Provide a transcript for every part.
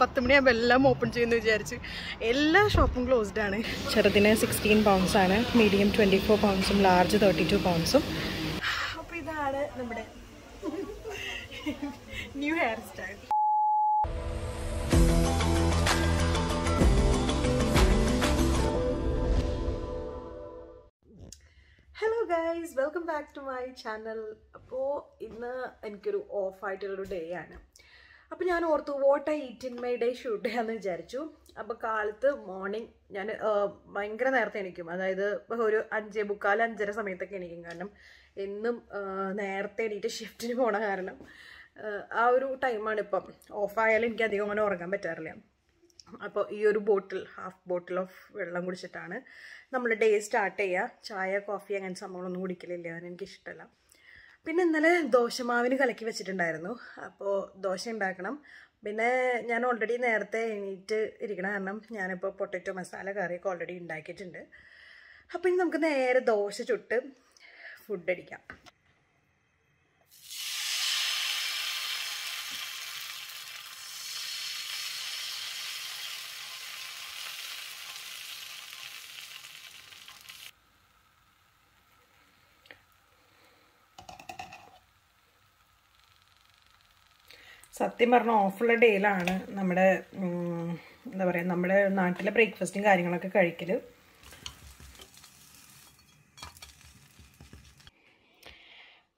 പത്ത് മണിയാകുമ്പോൾ എല്ലാം ഓപ്പൺ ചെയ്യുമെന്ന് വിചാരിച്ച്. എല്ലാ ഷോപ്പും ക്ലോസ്ഡ് ആണ്. ചെറുതിന് സിക്സ്റ്റീൻ പൗണ്ട്സ് ആണ്. മീഡിയം ട്വന്റി ഫോർ പൗണ്ട്സും ലാർജ് തേർട്ടി ടു പൗണ്ട്സും അപ്പോൾ ഇതാണ് നമ്മുടെ new hair style hello guys welcome back to my channel അപ്പോൾ ഇന്ന് എനിക്കൊരു ഓഫായിട്ടുള്ളൊരു ഡേ ആണ്. അപ്പോൾ ഞാൻ ഓർത്തു what I eat in my day shoot ചെയ്യാമെന്ന് വിചാരിച്ചു. അപ്പോൾ കാലത്ത് മോർണിംഗ് ഞാൻ ഭയങ്കര നേരത്തെ എണീക്കും. അതായത് ഒരു അഞ്ചേ മുക്കാൽ അഞ്ചര സമയത്തൊക്കെ എണീക്കും. കാരണം എന്നും നേരത്തെ എണീറ്റ് ഷിഫ്റ്റിന് പോണ കാരണം ആ, ഒരു ടൈമാണ് ഇപ്പം. ഓഫായാലും എനിക്ക് അധികം അങ്ങനെ ഉറങ്ങാൻ പറ്റാറില്ല. അപ്പോൾ ഈ ഒരു ബോട്ടിൽ ഹാഫ് ബോട്ടിൽ ഓഫ് വെള്ളം കുടിച്ചിട്ടാണ് നമ്മൾ ഡേ സ്റ്റാർട്ട് ചെയ്യുക ചായ കോഫി അങ്ങനത്തെ സംഭവങ്ങളൊന്നും കുടിക്കലില്ല. കാരണം എനിക്കിഷ്ടമല്ല പിന്നെ ഇന്നലെ ദോശമാവിന് കലക്കി വെച്ചിട്ടുണ്ടായിരുന്നു. അപ്പോൾ ദോശ ഉണ്ടാക്കണം. പിന്നെ ഞാൻ ഓൾറെഡി നേരത്തെ എണീറ്റ് ഇരിക്കണ കാരണം ഞാനിപ്പോൾ പൊട്ടറ്റോ മസാല കറിയൊക്കെ ഓൾറെഡി ഉണ്ടാക്കിയിട്ടുണ്ട്. അപ്പോൾ ഇനി നമുക്ക് നേരെ ദോശ ചുട്ട് ഫുഡ് അടിക്കാം. സത്യം പറഞ്ഞാൽ ഓഫുള്ള ഡേയിലാണ് നമ്മുടെ എന്താ പറയുക നമ്മുടെ നാട്ടിലെ ബ്രേക്ക്ഫാസ്റ്റും കാര്യങ്ങളൊക്കെ കഴിക്കൽ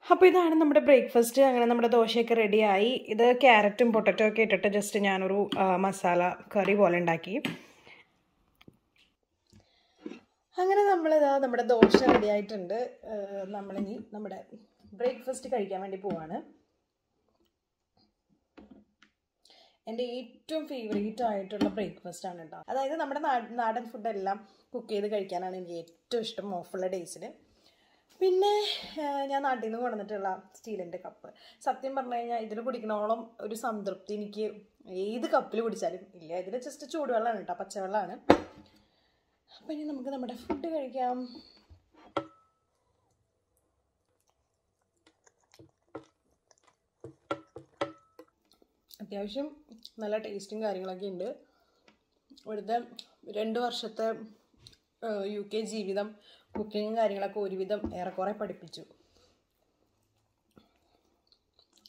അപ്പോൾ ഇതാണ് നമ്മുടെ ബ്രേക്ക്ഫാസ്റ്റ് അങ്ങനെ നമ്മുടെ ദോശയൊക്കെ റെഡിയായി ഇത് ക്യാരറ്റും പൊട്ടറ്റോ ഒക്കെ ഇട്ടിട്ട് ജസ്റ്റ് ഞാനൊരു മസാല കറി പോലെ ഉണ്ടാക്കി. അങ്ങനെ നമ്മളിതാ നമ്മുടെ ദോശ റെഡിയായിട്ടുണ്ട് നമ്മളിനി നമ്മുടെ ബ്രേക്ക്ഫാസ്റ്റ് കഴിക്കാൻ വേണ്ടി പോവാണ്. എന്റെ ഏറ്റവും ഫേവറേറ്റ് ആയിട്ടുള്ള ബ്രേക്ക്ഫാസ്റ്റ് ആണ് കേട്ടോ അതായത് നമ്മുടെ നാടൻ ഫുഡെല്ലാം കുക്ക് ചെയ്ത് കഴിക്കാനാണ് എനിക്ക് ഏറ്റവും ഇഷ്ടം ഓഫുള്ള ഡേയ്സിൽ പിന്നെ ഞാൻ നാട്ടിൽ നിന്ന് കൊണ്ടുവന്നിട്ടുള്ള സ്റ്റീലിന്റെ കപ്പ് സത്യം പറഞ്ഞു കഴിഞ്ഞാൽ ഇതിൽ കുടിക്കണോളം ഒരു സംതൃപ്തി എനിക്ക് ഏത് കപ്പിൽ കുടിച്ചാലും ഇല്ല. ഇതിൽ ജസ്റ്റ് ചൂടുവെള്ളമാണ് കേട്ടോ പച്ചവെള്ളമാണ് അപ്പം ഇനി നമുക്ക് നമ്മുടെ ഫുഡ് കഴിക്കാം. അത്യാവശ്യം നല്ല ടേസ്റ്റും കാര്യങ്ങളൊക്കെ ഉണ്ട്. ഇവിടുത്തെ രണ്ട് വർഷത്തെ യു കെ ജീവിതം കുക്കിങ്ങും കാര്യങ്ങളൊക്കെ ഒരുവിധം ഏറെക്കുറെ പഠിപ്പിച്ചു.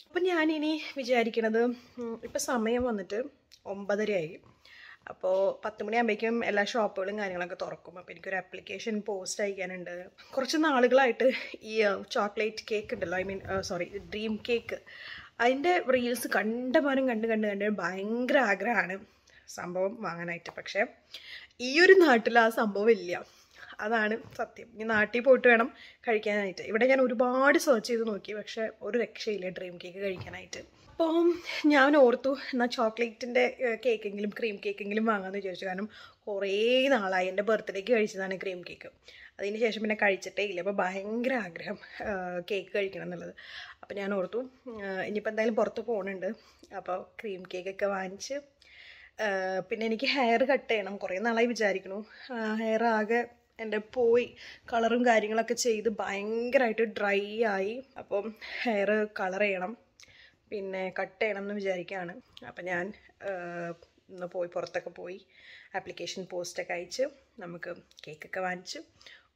അപ്പം ഞാനിനി വിചാരിക്കണത് ഇപ്പം സമയം വന്നിട്ട് ഒമ്പതരയായി. അപ്പോൾ പത്ത് മണിയാകുമ്പോഴേക്കും എല്ലാ ഷോപ്പുകളും കാര്യങ്ങളൊക്കെ തുറക്കും. അപ്പോൾ എനിക്കൊരു ആപ്ലിക്കേഷൻ പോസ്റ്റ് അയക്കാനുണ്ട്. കുറച്ച് നാളുകളായിട്ട് ഈ ചോക്ലേറ്റ് കേക്ക് ഉണ്ടല്ലോ I mean sorry dream cake അതിന്റെ റീൽസ് കണ്ടമാനം കണ്ട് കണ്ട് കണ്ട് ഭയങ്കര ആഗ്രഹമാണ് സംഭവം വാങ്ങാനായിട്ട്. പക്ഷേ ഈ ഒരു നാട്ടിൽ ആ സംഭവം ഇല്ല. അതാണ് സത്യം. ഈ നാട്ടിൽ പോയിട്ട് വേണം കഴിക്കാനായിട്ട്. ഇവിടെ ഞാൻ ഒരുപാട് സെർച്ച് ചെയ്ത് നോക്കി. പക്ഷേ ഒരു രക്ഷയില്ല ഡ്രീം കേക്ക് കഴിക്കാനായിട്ട്. അപ്പോൾ ഞാൻ ഓർത്തു എന്നാൽ ചോക്ലേറ്റിന്റെ കേക്കെങ്കിലും ക്രീം കേക്കെങ്കിലും വാങ്ങാമെന്ന് വിചാരിച്ചു. കാരണം കുറേ നാളായി എന്റെ ബർത്ത്ഡേക്ക് കഴിച്ചതാണ് ക്രീം കേക്ക് അതിന് ശേഷം പിന്നെ കഴിച്ചിട്ടേ ഇല്ല. അപ്പോൾ ഭയങ്കര ആഗ്രഹം കേക്ക് കഴിക്കണം എന്നുള്ളത്. അപ്പോൾ ഞാൻ ഓർത്തു ഇനിയിപ്പോൾ എന്തായാലും പുറത്ത് പോകുന്നുണ്ട് അപ്പോൾ ക്രീം കേക്കൊക്കെ വാങ്ങിച്ച് പിന്നെ എനിക്ക് ഹെയർ കട്ട് ചെയ്യണം. കുറേ നാളായി വിചാരിക്കണു ഹെയർ ആകെ എന്റെ പോയി. കളറും കാര്യങ്ങളൊക്കെ ചെയ്ത് ഭയങ്കരമായിട്ട് ഡ്രൈ ആയി. അപ്പം ഹെയർ കളർ ചെയ്യണം. പിന്നെ കട്ട് ചെയ്യണം എന്ന് വിചാരിക്കുകയാണ് അപ്പം ഞാൻ ഇന്ന് പോയി പുറത്തൊക്കെ പോയി ആപ്ലിക്കേഷൻ പോസ്റ്റൊക്കെ അയച്ച് നമുക്ക് കേക്കൊക്കെ വാങ്ങിച്ച്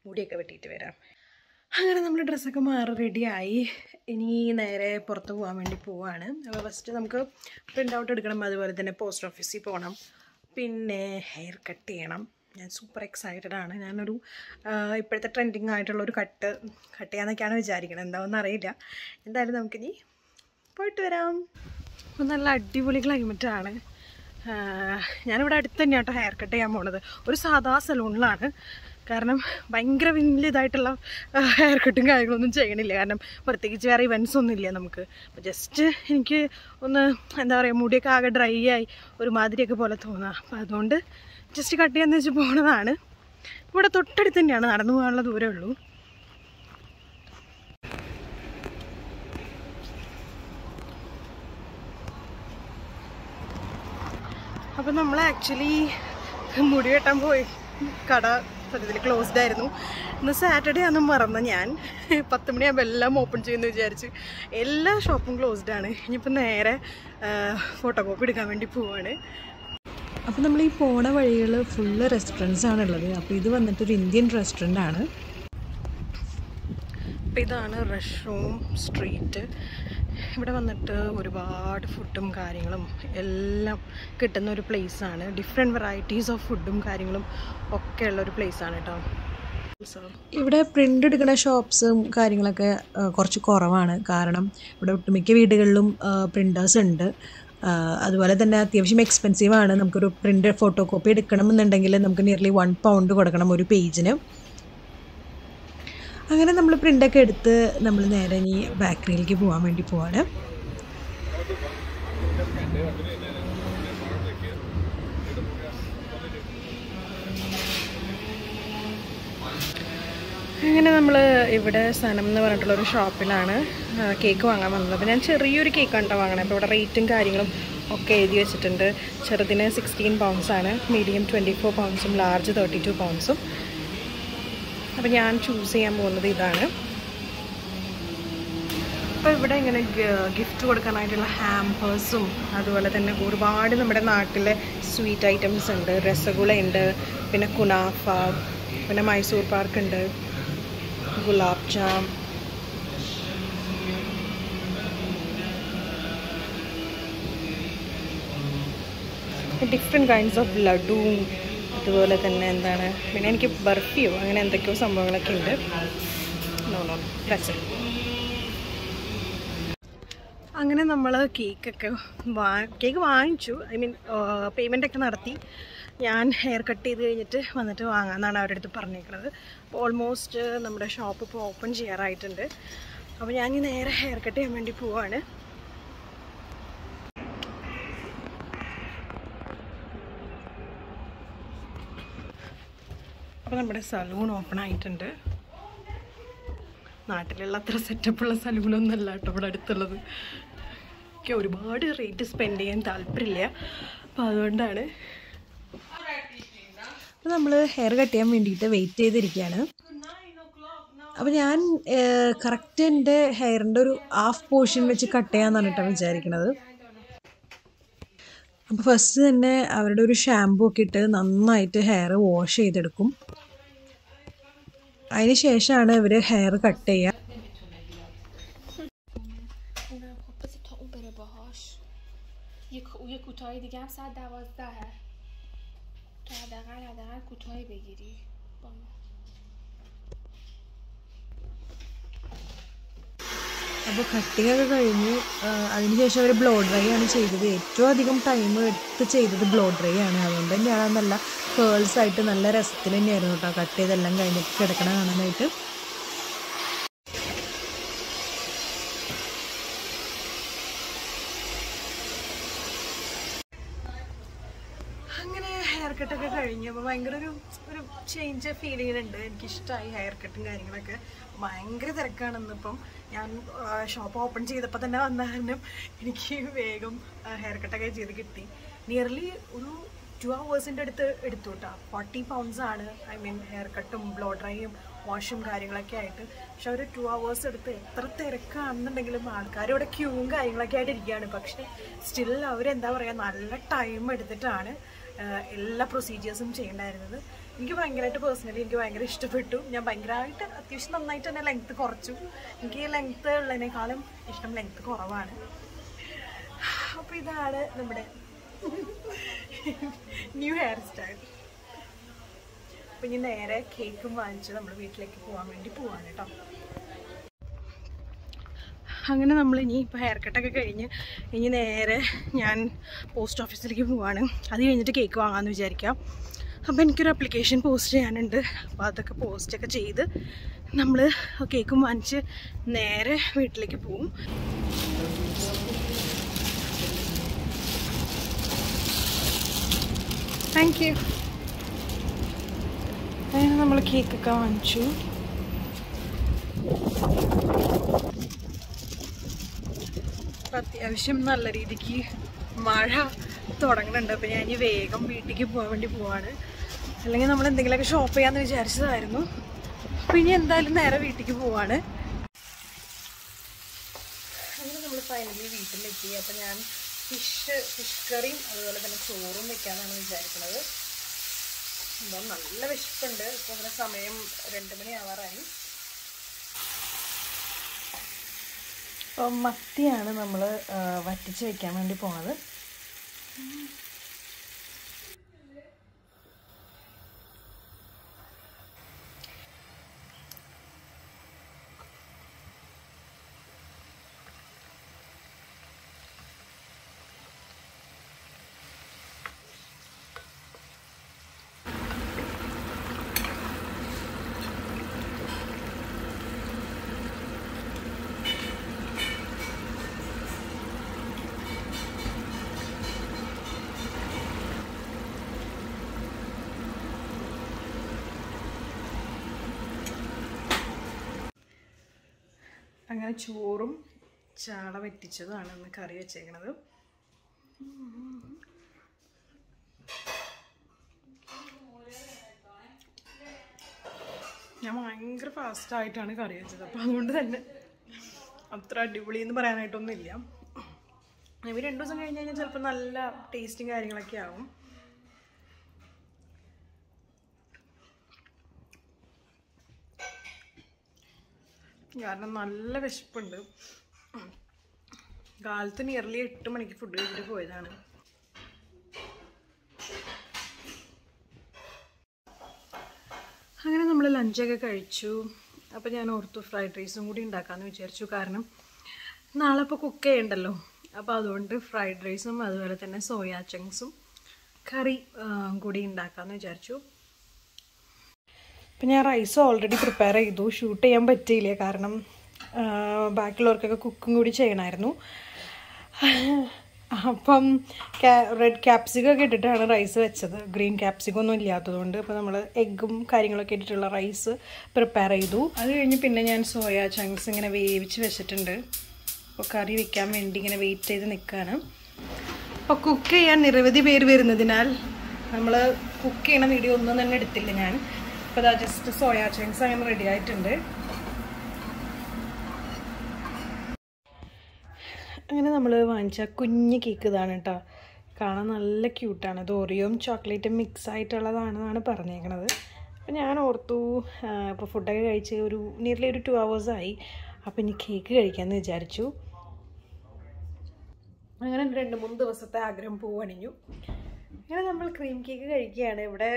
മുടിയൊക്കെ വെട്ടിയിട്ട് വരാം. അങ്ങനെ നമ്മൾ ഡ്രസ്സൊക്കെ മാറി റെഡിയായി ഇനി നേരെ പുറത്ത് പോകാൻ വേണ്ടി പോവാണ്. അപ്പോൾ ഫസ്റ്റ് നമുക്ക് പ്രിന്റ് ഔട്ട് എടുക്കണം. അതുപോലെ തന്നെ പോസ്റ്റ് ഓഫീസിൽ പോകണം പിന്നെ ഹെയർ കട്ട് ചെയ്യണം. ഞാൻ സൂപ്പർ എക്സൈറ്റഡ് ആണ്. ഞാനൊരു ഇപ്പോഴത്തെ ട്രെൻഡിങ് ആയിട്ടുള്ള ഒരു കട്ട് കട്ട് ചെയ്യാമെന്നൊക്കെയാണ് വിചാരിക്കുന്നത് എന്താണെന്ന് അറിയില്ല. എന്തായാലും നമുക്കിനി പോയിട്ട് വരാം. നല്ല അടിപൊളി ക്ലൈമറ്റാണ് ഞാനിവിടെ അടുത്ത് തന്നെയാട്ടോ ഹെയർ കട്ട് ചെയ്യാൻ പോണത്. ഒരു സാധാ സലൂണിലാണ് കാരണം ഭയങ്കര വലിയതായിട്ടുള്ള ഹെയർ കട്ടും കാര്യങ്ങളൊന്നും ചെയ്യണില്ല. കാരണം പ്രത്യേകിച്ച് വേറെ ഇവൻസ് ഒന്നും ഇല്ല നമുക്ക്. ജസ്റ്റ് എനിക്ക് ഒന്ന് എന്താ പറയുക മുടിയൊക്കെ ആകെ ഡ്രൈ ആയി ഒരു മാതിരിയൊക്കെ പോലെ തോന്നുക അപ്പോൾ അതുകൊണ്ട് ജസ്റ്റ് കട്ട് ചെയ്യാന്ന് വെച്ച് പോണതാണ്. ഇവിടെ തൊട്ടടുത്ത് തന്നെയാണ് നടന്നു പോകാനുള്ള ദൂരമേ ഉള്ളൂ. അപ്പം നമ്മൾ ആക്ച്വലി മുടി വെട്ടാൻ പോയി. കട സത്യത്തിൽ ക്ലോസ്ഡ് ആയിരുന്നു. ഇന്ന് സാറ്റർഡേ ആണെന്ന് മറന്ന ഞാൻ. പത്ത് മണിയാകുമ്പോൾ എല്ലാം ഓപ്പൺ ചെയ്യുമെന്ന് വിചാരിച്ച് എല്ലാ ഷോപ്പും ക്ലോസ്ഡ് ആണ്. ഇനിയിപ്പോൾ നേരെ ഫോട്ടോ കോപ്പി എടുക്കാൻ വേണ്ടി പോവാണ്. അപ്പോൾ നമ്മൾ ഈ പോണ വഴികൾ ഫുള്ള് റെസ്റ്റോറന്റ്സ് ആണുള്ളത്. അപ്പോൾ ഇത് വന്നിട്ട് ഒരു ഇന്ത്യൻ റെസ്റ്റോറന്റ് ആണ്. അപ്പോൾ ഇതാണ് റഷ്റൂം സ്ട്രീറ്റ് ഇവിടെ വന്നിട്ട് ഒരുപാട് ഫുഡും കാര്യങ്ങളും എല്ലാം കിട്ടുന്ന ഒരു പ്ലേസാണ് ഡിഫറെന്റ് വെറൈറ്റീസ് ഓഫ് ഫുഡും കാര്യങ്ങളും ഒക്കെ ഉള്ള ഒരു പ്ലേസാണ് കേട്ടോ ഇവിടെ പ്രിന്റ് എടുക്കുന്ന ഷോപ്സും കാര്യങ്ങളൊക്കെ കുറച്ച് കുറവാണ്. കാരണം ഇവിടെ ഒട്ടുമിക്ക വീടുകളിലും പ്രിന്റേഴ്സ് ഉണ്ട്. അതുപോലെ തന്നെ അത്യാവശ്യം എക്സ്പെൻസീവാണ് നമുക്കൊരു പ്രിന്റ് ഫോട്ടോ കോപ്പി എടുക്കണം എന്നുണ്ടെങ്കിൽ നമുക്ക് നിയർലി വൺ പൗണ്ട് കൊടുക്കണം ഒരു പേജിന് അങ്ങനെ നമ്മൾ പ്രിന്റൊക്കെ എടുത്ത് നമ്മൾ നേരെ ഇനി ബേക്കറിയിലേക്ക് പോകാൻ വേണ്ടി പോവാണ്. അങ്ങനെ നമ്മൾ ഇവിടെ സനം എന്ന് പറഞ്ഞിട്ടുള്ള ഒരു ഷോപ്പിലാണ് കേക്ക് വാങ്ങാൻ വന്നത്. അപ്പോൾ ഞാൻ ചെറിയൊരു കേക്ക് കണ്ടോ വാങ്ങണത്. അപ്പോൾ ഇവിടെ റേറ്റും കാര്യങ്ങളും ഒക്കെ എഴുതി വെച്ചിട്ടുണ്ട്. ചെറുതിന് സിക്സ്റ്റീൻ പൗണ്ട്സാണ് മീഡിയം ട്വന്റി ഫോർ പൗണ്ട്സും ലാർജ് തേർട്ടി ടു പൗണ്ട്സും അപ്പോൾ ഞാൻ ചൂസ് ചെയ്യാൻ പോകുന്നത് ഇതാണ്. അപ്പോൾ ഇവിടെ ഇങ്ങനെ ഗിഫ്റ്റ് കൊടുക്കാനായിട്ടുള്ള ഹാമ്പേഴ്സും അതുപോലെ തന്നെ ഒരുപാട് നമ്മുടെ നാട്ടിലെ സ്വീറ്റ് ഐറ്റംസ് ഉണ്ട്. രസഗുള ഉണ്ട് പിന്നെ കുനാഫ പിന്നെ മൈസൂർ പാർക്ക് ഉണ്ട് gulab jam. Different kinds of ലഡുവും അതുപോലെ തന്നെ എന്താണ് പിന്നെ എനിക്ക് ബർഫിയോ അങ്ങനെ എന്തൊക്കെയോ സംഭവങ്ങളൊക്കെ ഉണ്ട്. അങ്ങനെ നമ്മൾ കേക്കൊക്കെ വാ കേക്ക് വാങ്ങിച്ചു. ഐ മീൻ പേയ്മെന്റ് ഒക്കെ നടത്തി. ഞാൻ ഹെയർ കട്ട് ചെയ്ത് കഴിഞ്ഞിട്ട് വന്നിട്ട് വാങ്ങാമെന്നാണ് അവരുടെ അടുത്ത് പറഞ്ഞേക്കുന്നത് അപ്പോൾ ഓൾമോസ്റ്റ് നമ്മുടെ ഷോപ്പ് ഇപ്പോൾ ഓപ്പൺ ചെയ്യാറായിട്ടുണ്ട്. അപ്പോൾ ഞാൻ ഈ നേരെ ഹെയർ കട്ട് ചെയ്യാൻ വേണ്ടി പോവാണ്. അപ്പോൾ നമ്മുടെ സലൂൺ ഓപ്പൺ ആയിട്ടുണ്ട്. നാട്ടിലുള്ള അത്ര സെറ്റപ്പുള്ള സലൂണൊന്നുമല്ല കേട്ടോ ഇവിടെ അടുത്തുള്ളത്. എനിക്ക് ഒരുപാട് റേറ്റ് സ്പെൻഡ് ചെയ്യാൻ താല്പര്യമില്ല. അപ്പോൾ അതുകൊണ്ടാണ് അപ്പോൾ നമ്മൾ ഹെയർ കട്ട് ചെയ്യാൻ വേണ്ടിയിട്ട് വെയിറ്റ് ചെയ്തിരിക്കുകയാണ്. അപ്പോൾ ഞാൻ കറക്റ്റ് എന്റെ ഹെയറിന്റെ ഒരു ഹാഫ് പോർഷൻ വെച്ച് കട്ട് ചെയ്യാമെന്നാണ് കേട്ടോ വിചാരിക്കുന്നത് അപ്പോൾ ഫസ്റ്റ് തന്നെ അവരുടെ ഒരു ഷാമ്പൂ ഒക്കെ ഇട്ട് നന്നായിട്ട് ഹെയർ വാഷ് ചെയ്തെടുക്കും അതിന് ശേഷമാണ് ഇവർ هیر کٹ ചെയ്യുക خب بذار تا اون بره باهاش یه کو- یه کوتاهی دیگه هم ساعت دوازدهه تو حداقل حداقل کوتاهی بگیری با ما അപ്പോൾ കട്ടിങ് ഒക്കെ കഴിഞ്ഞ് അതിനുശേഷം അവർ ബ്ലോ ഡ്രൈ ആണ് ചെയ്തത്. ഏറ്റവും അധികം ടൈം എടുത്ത് ചെയ്തത് ബ്ലോ ഡ്രൈ ആണ്. അതുകൊണ്ട് തന്നെയാണ് നല്ല കേൾസ് ആയിട്ട് നല്ല രസത്തിൽ തന്നെയായിരുന്നു കേട്ടോ കട്ട് ചെയ്തെല്ലാം കഴിഞ്ഞിട്ട് കിടക്കണ കാണാനായിട്ട്. അങ്ങനെ ഹെയർ കട്ടൊക്കെ കഴിഞ്ഞപ്പോൾ ഭയങ്കര ഒരു ചേഞ്ച് ഫീൽ ചെയ്യുന്നുണ്ട് എനിക്കിഷ്ടമായി ഹെയർ കട്ടും കാര്യങ്ങളൊക്കെ. ഭയങ്കര തിരക്കാണ് ഇന്നിപ്പം. ഞാൻ ഷോപ്പ് ഓപ്പൺ ചെയ്തപ്പോൾ തന്നെ വന്ന കാരണം എനിക്ക് വേഗം ഹെയർ കട്ടൊക്കെ ചെയ്ത് കിട്ടി. നിയർലി ഒരു ടു അവേഴ്സിന്റെ അടുത്ത് എടുത്തു കേട്ടോ ഫോർട്ടി പൗണ്ട്സ് ആണ്. ഐ മീൻ ഹെയർ കട്ടും ബ്ലോ ഡ്രൈയും വാഷും കാര്യങ്ങളൊക്കെ ആയിട്ട്. പക്ഷെ ഒരു ടു അവേഴ്സ് എടുത്ത് എത്ര തിരക്കാണെന്നുണ്ടെങ്കിലും ആൾക്കാർ ഇവിടെ ക്യൂവും കാര്യങ്ങളൊക്കെ ആയിട്ട് ഇരിക്കുകയാണ്. പക്ഷേ സ്റ്റിൽ അവരെന്താ പറയുക നല്ല ടൈം എടുത്തിട്ടാണ് എല്ലാ പ്രൊസീജിയേഴ്സും ചെയ്യേണ്ടായിരുന്നത്. എനിക്ക് ഭയങ്കരമായിട്ട് പേഴ്സണലി എനിക്ക് ഭയങ്കര ഇഷ്ടപ്പെട്ടു. ഞാൻ ഭയങ്കരമായിട്ട് അത്യാവശ്യം നന്നായിട്ട് തന്നെ ലെങ്ത്ത് കുറച്ചു. എനിക്ക് ഈ ലെങ്ത്ത് ഉള്ളതിനേക്കാളും ഇഷ്ടം ലെങ്ത്ത് കുറവാണ്. അപ്പോൾ ഇതാണ് നമ്മുടെ ന്യൂ ഹെയർ സ്റ്റൈൽ അപ്പം ഇനി നേരെ കേക്കും വാങ്ങിച്ച് നമ്മൾ വീട്ടിലേക്ക് പോകാൻ വേണ്ടി പോവാണ് കേട്ടോ അങ്ങനെ നമ്മൾ ഇനി ഇപ്പോൾ ഹെയർ കട്ടൊക്കെ കഴിഞ്ഞ് ഇനി നേരെ ഞാൻ പോസ്റ്റ് ഓഫീസിലേക്ക് പോവാണ്. അത് കഴിഞ്ഞിട്ട് കേക്ക് വാങ്ങാമെന്ന് വിചാരിക്കാം. അപ്പോൾ എനിക്കൊരു അപ്ലിക്കേഷൻ പോസ്റ്റ് ചെയ്യാനുണ്ട്. അപ്പോൾ അതൊക്കെ പോസ്റ്റൊക്കെ ചെയ്ത് നമ്മൾ കേക്കും വാങ്ങിച്ച് നേരെ വീട്ടിലേക്ക് പോവും. താങ്ക് യു അങ്ങനെ നമ്മൾ കേക്കൊക്കെ വാങ്ങിച്ചു. അത്യാവശ്യം നല്ല രീതിക്ക് മഴ തുടങ്ങുന്നുണ്ട് അപ്പം ഞാൻ ഇനി വേഗം വീട്ടിലേക്ക് പോകാൻ വേണ്ടി പോവാണ്. അല്ലെങ്കിൽ നമ്മൾ എന്തെങ്കിലുമൊക്കെ ഷോപ്പ് ചെയ്യാമെന്ന് വിചാരിച്ചതായിരുന്നു. അപ്പോൾ ഇനി എന്തായാലും നേരെ വീട്ടിലേക്ക് പോവാണ്. അങ്ങനെ നമ്മൾ ഫൈനലി വീട്ടിലെത്തി. അപ്പോൾ ഞാൻ ഫിഷ് ഫിഷ് കറിയും അതുപോലെ തന്നെ ചോറും വെക്കാമെന്നാണ് വിചാരിക്കുന്നത്. എന്തോ നല്ല വിശപ്പുണ്ട്. ഇപ്പോൾ അങ്ങനെ സമയം രണ്ട് മണി ആവാറായി. അപ്പം മത്തിയാണ് നമ്മൾ വറ്റിച്ച് വെക്കാൻ വേണ്ടി പോണത്. അങ്ങനെ ചോറും ചാള വറ്റിച്ചതുമാണ് ഇന്ന് കറി വെച്ചേക്കണത്. ഞാൻ ഭയങ്കര ഫാസ്റ്റായിട്ടാണ് കറി വെച്ചത്. അപ്പം അതുകൊണ്ട് തന്നെ അത്ര അടിപൊളി എന്ന് പറയാനായിട്ടൊന്നുമില്ല. ഇവർ രണ്ടു ദിവസം കഴിഞ്ഞ് കഴിഞ്ഞാൽ ചിലപ്പോൾ നല്ല ടേസ്റ്റും കാര്യങ്ങളൊക്കെ ആവും. കാരണം നല്ല വിശപ്പുണ്ട്. കാലത്ത് നിയർലി എട്ട് മണിക്ക് ഫുഡ് കഴിച്ചിട്ട് പോയതാണ്. അങ്ങനെ നമ്മൾ ലഞ്ചൊക്കെ കഴിച്ചു. അപ്പോൾ ഞാൻ ഓർത്തു ഫ്രൈഡ് റൈസും കൂടി ഉണ്ടാക്കാമെന്ന് വിചാരിച്ചു. കാരണം നാളെ ഇപ്പോൾ കുക്ക് ചെയ്യണ്ടല്ലോ. അപ്പോൾ അതുകൊണ്ട് ഫ്രൈഡ് റൈസും അതുപോലെ തന്നെ സോയാ ചങ്ക്സും കറി കൂടി ഉണ്ടാക്കാമെന്ന് വിചാരിച്ചു. അപ്പം ഞാൻ റൈസ് ഓൾറെഡി പ്രിപ്പയർ ചെയ്തു. ഷൂട്ട് ചെയ്യാൻ പറ്റിയില്ല. കാരണം ബാക്കിയുള്ളവർക്കൊക്കെ കുക്കും കൂടി ചെയ്യണമായിരുന്നു. അപ്പം റെഡ് ക്യാപ്സിക്കം ഒക്കെ ഇട്ടിട്ടാണ് റൈസ് വെച്ചത്. ഗ്രീൻ ക്യാപ്സിക്കം ഒന്നും ഇല്ലാത്തതുകൊണ്ട് അപ്പോൾ നമ്മൾ എഗ്ഗും കാര്യങ്ങളൊക്കെ ഇട്ടിട്ടുള്ള റൈസ് പ്രിപ്പയർ ചെയ്തു. അത് കഴിഞ്ഞ് പിന്നെ ഞാൻ സോയ ചങ്ക്സ് ഇങ്ങനെ വേവിച്ച് വെച്ചിട്ടുണ്ട്. അപ്പോൾ കറി വെക്കാൻ വേണ്ടി ഇങ്ങനെ വെയിറ്റ് ചെയ്ത് നിൽക്കുകയാണ് അപ്പോൾ കുക്ക് ചെയ്യാൻ നിരവധി പേര് വരുന്നതിനാൽ നമ്മൾ കുക്ക് ചെയ്യണ വീഡിയോ ഒന്നും തന്നെ എടുത്തില്ല ഞാൻ. അപ്പോൾ അതാ ജസ്റ്റ് സോയാ ചങ്ക്സ് അങ്ങനെ റെഡി ആയിട്ടുണ്ട്. അങ്ങനെ നമ്മൾ വാങ്ങിച്ച കുഞ്ഞ് കേക്ക് ഇതാണ് കേട്ടോ കാണാൻ നല്ല ക്യൂട്ടാണ് ഇത് ഓറിയോയും ചോക്ലേറ്റും മിക്സ് ആയിട്ടുള്ളതാണെന്നാണ് പറഞ്ഞേക്കണത്. അപ്പം ഞാൻ ഓർത്തു ഇപ്പോൾ ഫുഡൊക്കെ കഴിച്ച് ഒരു നിയർലി ഒരു ടു ആയി. അപ്പം ഇനി കേക്ക് കഴിക്കാമെന്ന് വിചാരിച്ചു. അങ്ങനെ രണ്ട് മൂന്ന് ദിവസത്തെ ആഗ്രഹം പൂവണിഞ്ഞു. അങ്ങനെ നമ്മൾ ക്രീം കേക്ക് കഴിക്കുകയാണ്. ഇവിടെ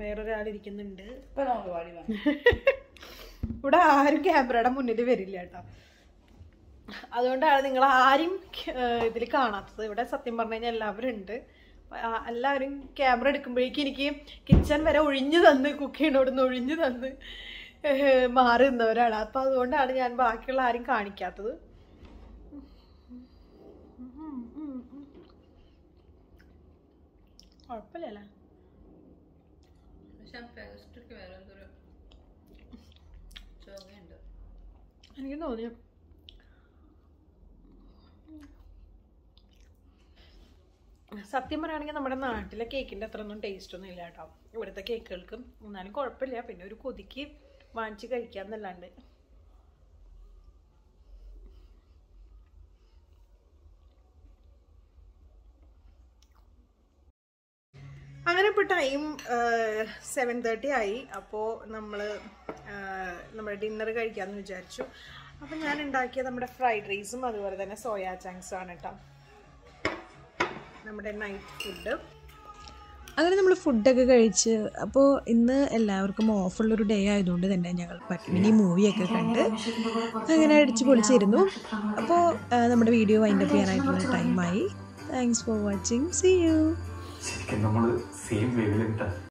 വേറൊരാൾ ഇരിക്കുന്നുണ്ട് ഇവിടെ ആരും ക്യാമറയുടെ മുന്നിൽ വരില്ല കേട്ടോ. അതുകൊണ്ടാണ് നിങ്ങൾ ആരും ഇതിൽ കാണാത്തത്. ഇവിടെ സത്യം പറഞ്ഞു കഴിഞ്ഞാൽ എല്ലാവരും ഉണ്ട്. എല്ലാവരും ക്യാമറ എടുക്കുമ്പോഴേക്കും എനിക്ക് കിച്ചൺ വരെ ഒഴിഞ്ഞു തന്ന് കുക്ക് ചെയ്യണോടുന്ന് ഒഴിഞ്ഞു തന്ന് മാറി നിന്നവരാണ്. അപ്പം അതുകൊണ്ടാണ് ഞാൻ ബാക്കിയുള്ള ആരും കാണിക്കാത്തത്. കുഴപ്പമില്ലല്ലേ. എനിക്ക് തോന്നിയ സത്യം പറയുകയാണെങ്കിൽ നമ്മുടെ നാട്ടിലെ കേക്കിന്റെ അത്ര ഒന്നും ടേസ്റ്റ് ഒന്നും ഇല്ല കേട്ടോ. ഇവിടുത്തെ കേക്കുകൾക്കും എന്നാലും കുഴപ്പമില്ല. പിന്നെ ഒരു കൊതിക്ക് വാങ്ങിച്ച് കഴിക്കാന്നല്ലാണ്ട് അങ്ങനെ ഇപ്പോൾ ടൈം സെവൻ തേർട്ടി ആയി. അപ്പോൾ നമ്മൾ നമ്മുടെ ഡിന്നർ കഴിക്കാമെന്ന് വിചാരിച്ചു. അപ്പോൾ ഞാൻ ഉണ്ടാക്കിയ നമ്മുടെ ഫ്രൈഡ് റൈസും അതുപോലെ തന്നെ സോയാ ചാങ്സും ആണ് കേട്ടോ നമ്മുടെ നൈറ്റ് ഫുഡ് അങ്ങനെ നമ്മൾ ഫുഡൊക്കെ കഴിച്ച് അപ്പോൾ ഇന്ന് എല്ലാവർക്കും ഓഫുള്ളൊരു ഡേ ആയതുകൊണ്ട് തന്നെ ഞങ്ങൾ പത്മിനി മൂവിയൊക്കെ കണ്ട് അങ്ങനെ അടിച്ച് പൊളിച്ചിരുന്നു. അപ്പോൾ നമ്മുടെ വീഡിയോ വൈൻഡപ്പ് ചെയ്യാനായിട്ടുള്ള ടൈമായി thanks for watching see you ശരിക്കും നമ്മൾ സെയിം വേവിലെത്താ